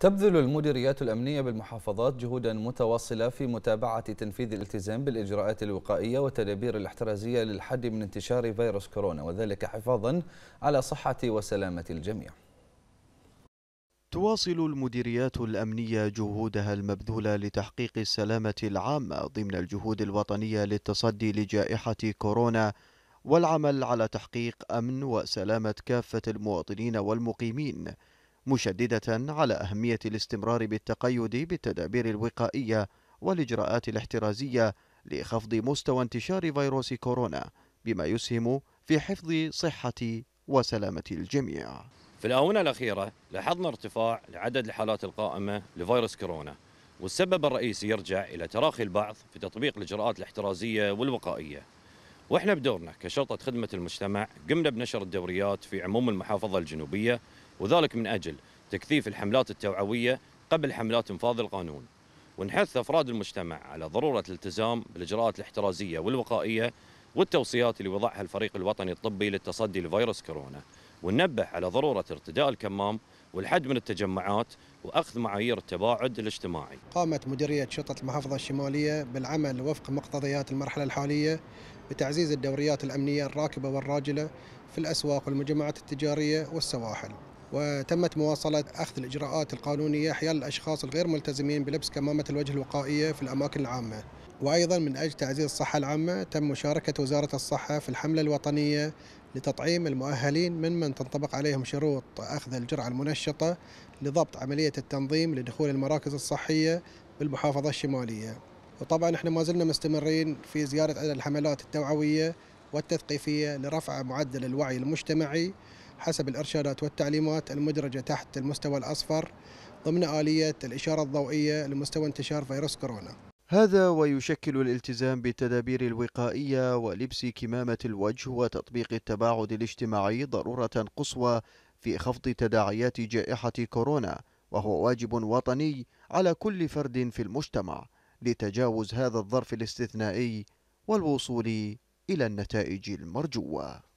تبذل المديريات الأمنية بالمحافظات جهودا متواصلة في متابعة تنفيذ الالتزام بالإجراءات الوقائية والتدابير الاحترازية للحد من انتشار فيروس كورونا وذلك حفاظا على صحة وسلامة الجميع. تواصل المديريات الأمنية جهودها المبذولة لتحقيق السلامة العامة ضمن الجهود الوطنية للتصدي لجائحة كورونا والعمل على تحقيق أمن وسلامة كافة المواطنين والمقيمين. مشددة على أهمية الاستمرار بالتقيد بالتدابير الوقائية والإجراءات الاحترازية لخفض مستوى انتشار فيروس كورونا بما يسهم في حفظ صحة وسلامة الجميع. في الآونة الأخيرة لاحظنا ارتفاع لعدد الحالات القائمة لفيروس كورونا والسبب الرئيسي يرجع إلى تراخي البعض في تطبيق الإجراءات الاحترازية والوقائية. وإحنا بدورنا كشرطة خدمة المجتمع قمنا بنشر الدوريات في عموم المحافظة الجنوبية وذلك من أجل تكثيف الحملات التوعوية قبل حملات انفاذ القانون ونحث أفراد المجتمع على ضرورة الالتزام بالإجراءات الاحترازية والوقائية والتوصيات اللي وضعها الفريق الوطني الطبي للتصدي لفيروس كورونا وننبه على ضرورة ارتداء الكمام والحد من التجمعات وأخذ معايير التباعد الاجتماعي. قامت مديرية شرطة المحافظة الشمالية بالعمل وفق مقتضيات المرحلة الحالية بتعزيز الدوريات الأمنية الراكبة والراجلة في الأسواق والمجمعات التجارية والسواحل. وتمت مواصلة أخذ الإجراءات القانونية حيال الأشخاص الغير ملتزمين بلبس كمامة الوجه الوقائية في الأماكن العامة. وأيضا من أجل تعزيز الصحة العامة تم مشاركة وزارة الصحة في الحملة الوطنية لتطعيم المؤهلين ممن تنطبق عليهم شروط أخذ الجرعة المنشطة لضبط عملية التنظيم لدخول المراكز الصحية بالمحافظة الشمالية. وطبعا إحنا ما زلنا مستمرين في زيارة عدد الحملات التوعوية والتثقيفية لرفع معدل الوعي المجتمعي حسب الإرشادات والتعليمات المدرجة تحت المستوى الأصفر ضمن آلية الإشارة الضوئية لمستوى انتشار فيروس كورونا. هذا ويشكل الالتزام بالتدابير الوقائية ولبس كمامة الوجه وتطبيق التباعد الاجتماعي ضرورة قصوى في خفض تداعيات جائحة كورونا وهو واجب وطني على كل فرد في المجتمع لتجاوز هذا الظرف الاستثنائي والوصول إلى النتائج المرجوة.